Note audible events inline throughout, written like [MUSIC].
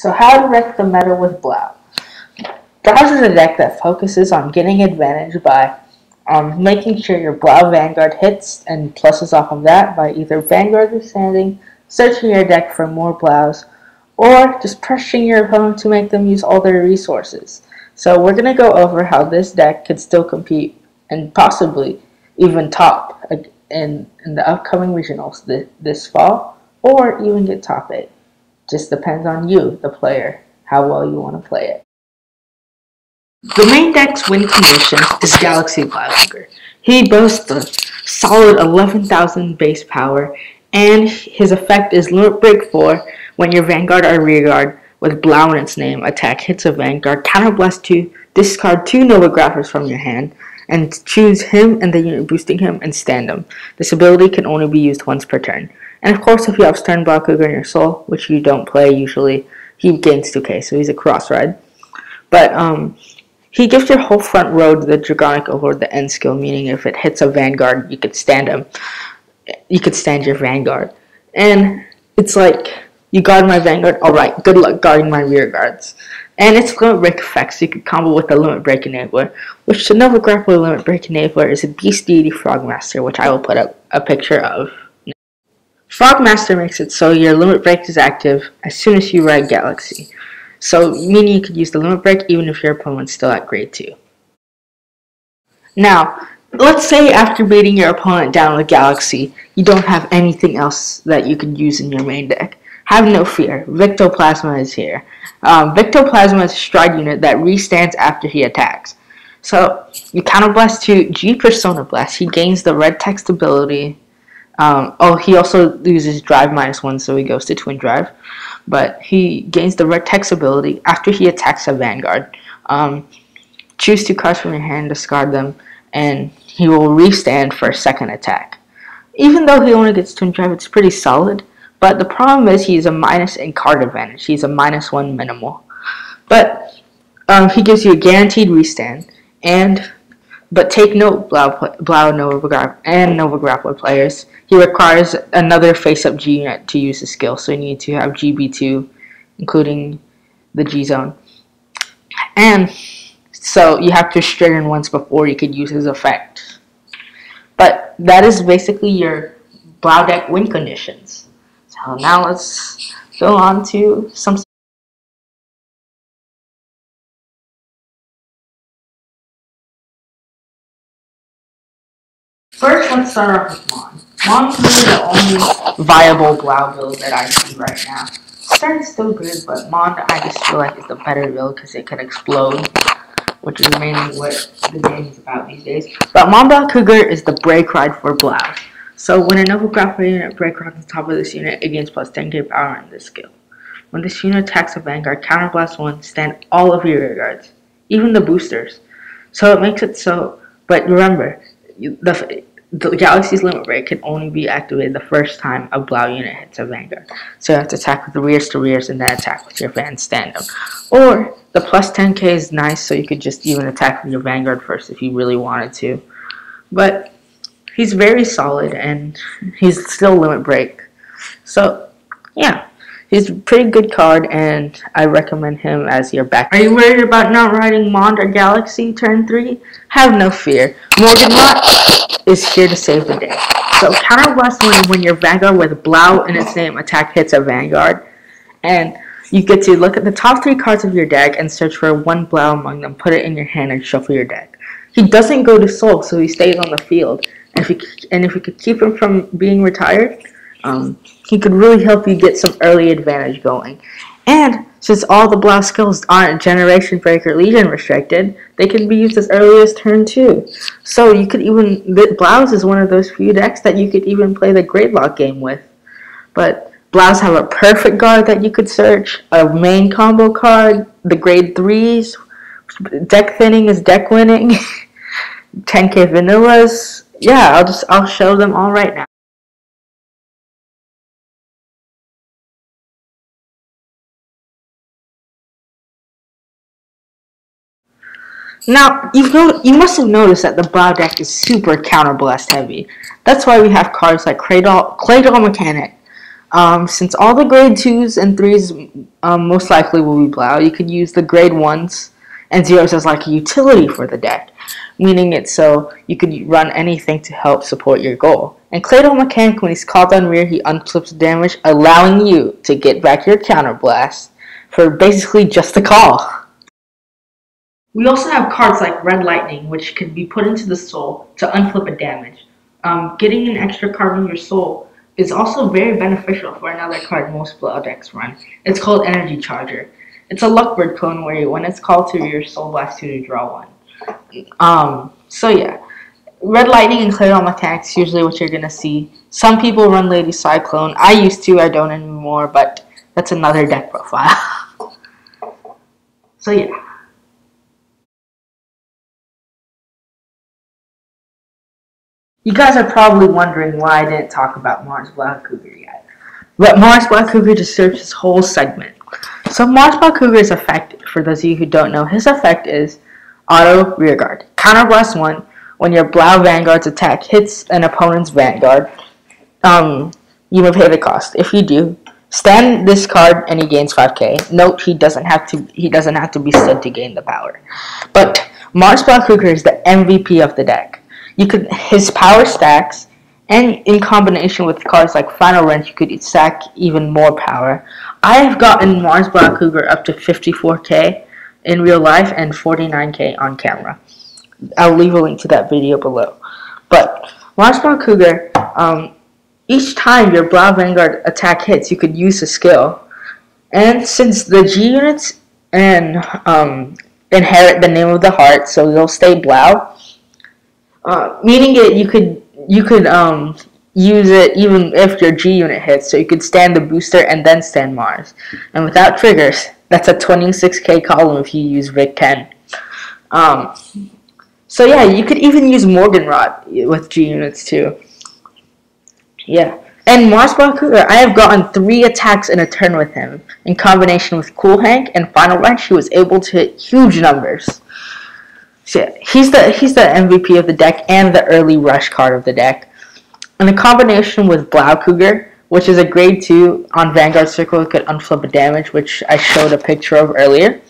So how to wreck the meta with Blau. Dodge is a deck that focuses on getting advantage by um, making sure your Blau Vanguard hits and pluses off of that by either Vanguard withstanding, searching your deck for more Blaus, or just pressuring your opponent to make them use all their resources. So we're going to go over how this deck could still compete and possibly even top in, in the upcoming regionals this, this fall, or even get top 8. Just depends on you, the player, how well you want to play it. The main deck's win condition is Galaxy Blaukaiser. He boasts a solid 11,000 base power, and his effect is Limit Break 4 when your Vanguard or Rearguard with Blau in its name attack hits a Vanguard, Counterblast 2, discard 2 Nova Grapplers from your hand, and choose him and the unit boosting him and stand him. This ability can only be used once per turn. And of course, if you have Stern Blau Cougar in your soul, which you don't play usually, he gains 2k, so he's a cross ride. But um, he gives your whole front row the Dragonic Overlord the end skill, meaning if it hits a Vanguard, you could stand him. You could stand your Vanguard. And it's like, you guard my Vanguard, alright, good luck guarding my rear guards. And its limit break effects, you can combo with the limit break enabler, which the Nova Grappler limit break enabler is a Beast Deity Frogmaster, which I will put up a picture of. Frogmaster makes it so your limit break is active as soon as you ride Galaxy. So, meaning you could use the limit break even if your opponent's still at grade 2. Now, let's say after beating your opponent down with Galaxy, you don't have anything else that you could use in your main deck. Have no fear, Victoplasma is here. Um, Victoplasma is a stride unit that restands after he attacks. So, you counterblast to G Persona Blast. He gains the red text ability. Um, oh, he also loses drive minus one, so he goes to twin drive but he gains the red text ability after he attacks a vanguard. Um, choose two cards from your hand, discard them, and he will restand for a second attack. Even though he only gets twin drive, it's pretty solid. But the problem is he's a minus in card advantage. He's a minus one minimal. But um, he gives you a guaranteed restand. And but take note, Blau, Blau Nova and Nova Grappler players, he requires another face-up G unit to use his skill, so you need to have GB2, including the G zone. And so you have to straighten once before you could use his effect. But that is basically your Blau deck win conditions. So now let's go on to some First, let's start off with Mond. Mond's really the only viable Blau build that I see right now. Stern's still good, but Mond I just feel like is the better build because it can explode, which is mainly what the game is about these days. But Blau Cougar is the break ride for Blau. So when a Nova Grappler unit break rides on top of this unit, it gains plus 10k power in this skill. When this unit attacks a Vanguard, counterblast 1, stand all of your rear guards, even the boosters. So it makes it so, but remember, the the Galaxy's limit break can only be activated the first time a Blau unit hits a Vanguard. So you have to attack with the rears to rears and then attack with your Van stand-up. Or the plus 10k is nice, so you could just even attack with your Vanguard first if you really wanted to. But he's very solid and he's still limit break. So yeah. He's a pretty good card, and I recommend him as your back. Are you worried about not riding Mond or Galaxy turn 3? Have no fear. Morgenrot is here to save the day. So counterblast when, when your Vanguard with Blau in its name attack hits a Vanguard, and you get to look at the top three cards of your deck and search for one Blau among them, put it in your hand, and shuffle your deck. He doesn't go to Soul, so he stays on the field. And if you, and if you could keep him from being retired, um, he could really help you get some early advantage going. And since all the Blau skills aren't Generation Breaker Legion restricted, they can be used as early as turn 2. So you could even, Blaus is one of those few decks that you could even play the Gradelock game with. But Blaus have a perfect guard that you could search, a main combo card, the grade 3s, deck thinning is deck winning, [LAUGHS] 10k vanillas. Yeah, I'll just, I'll show them all right now. Now, you've no- you must have noticed that the Blau deck is super counterblast heavy. That's why we have cards like Claydol, Mechanic, Um, since all the grade 2s and 3s um, most likely will be Blau, you could use the grade 1s and 0s as like a utility for the deck, meaning it so you could run anything to help support your goal. And Claydol Mechanic, when he's called on rear, he unflips damage, allowing you to get back your counterblast for basically just a call. We also have cards like Red Lightning, which can be put into the soul to unflip a damage. Um, getting an extra card in your soul is also very beneficial for another card most Blau decks run. It's called Energy Charger. It's a Luckbird clone where when it's called to your Soul Blast 2 to draw one. Um, so yeah, Red Lightning and Claydol Mechanics usually what you're gonna see. Some people run Lady Cyclone. I used to, I don't anymore, but that's another deck profile. [LAUGHS] so yeah. You guys are probably wondering why I didn't talk about Mars Black Cougar yet. But Mars Black Cougar deserves this whole segment. So Mars Black Cougar's effect, for those of you who don't know, his effect is auto rearguard. Counterblast 1, when your Blau Vanguard's attack hits an opponent's Vanguard, um, you may pay the cost. If you do, stand this card and he gains 5k. Note he doesn't have to he doesn't have to be stood to gain the power. But Mars Black Cougar is the MVP of the deck you could his power stacks, and in combination with cards like Final Wrench, you could stack even more power. I have gotten Mars Black Cougar up to 54k in real life and 49k on camera. I'll leave a link to that video below. But Mars Black Cougar, um, each time your Blau Vanguard attack hits, you could use a skill. And since the G units and um, inherit the name of the heart, so they'll stay Blau, uh, meaning it you could you could um use it even if your G unit hits. So you could stand the booster and then stand Mars. And without triggers, that's a 26k column if you use Vic 10. Um, so yeah, you could even use Morgenrot with G units too. Yeah. And Mars Cougar, I have gotten three attacks in a turn with him. In combination with Cool Hank and Final Wrench, he was able to hit huge numbers. He's the he's the MVP of the deck and the early rush card of the deck. And the combination with Blau Cougar, which is a grade two on Vanguard Circle, could unflip a damage, which I showed a picture of earlier.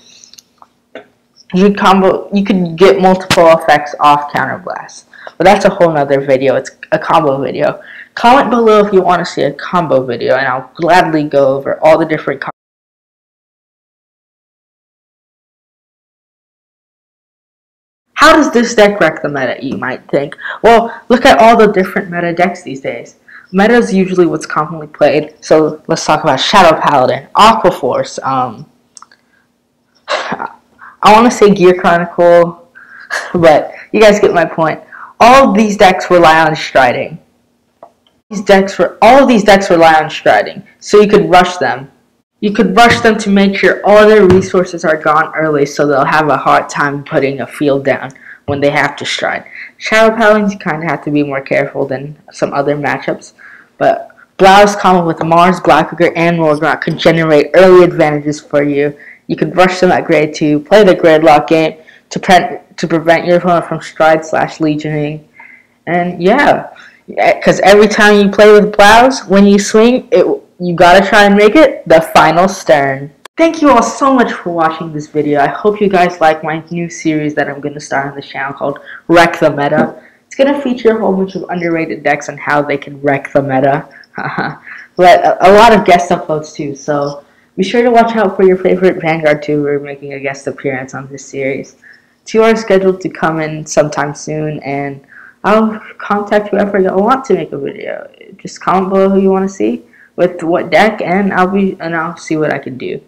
You could combo you could get multiple effects off counterblast. But that's a whole nother video. It's a combo video. Comment below if you want to see a combo video and I'll gladly go over all the different How does this deck wreck the meta, you might think? Well, look at all the different meta decks these days. Meta is usually what's commonly played, so let's talk about Shadow Paladin, Aqua Force, um, [SIGHS] I want to say Gear Chronicle, [LAUGHS] but you guys get my point. All these decks rely on striding. These decks for all these decks rely on striding, so you could rush them you could rush them to make sure all their resources are gone early so they'll have a hard time putting a field down when they have to stride. Shadow Paladins kind of have to be more careful than some other matchups, but Blau's combo with Mars, Blackwicker, and Morgrat could generate early advantages for you. You could rush them at grade 2, play the gridlock game to, pre- to prevent your opponent from stride slash legioning. And yeah, because every time you play with Blaus, when you swing, it you gotta try and make it the final stern. Thank you all so much for watching this video. I hope you guys like my new series that I'm to start on the channel called Wreck the Meta. It's to feature a whole bunch of underrated decks and how they can wreck the meta. [LAUGHS] but a, lot of guest uploads too, so be sure to watch out for your favorite Vanguard tuber making a guest appearance on this series. Two are scheduled to come in sometime soon, and I'll contact whoever you want to make a video. Just comment below who you want to see with what deck, and I'll be and I'll see what I can do.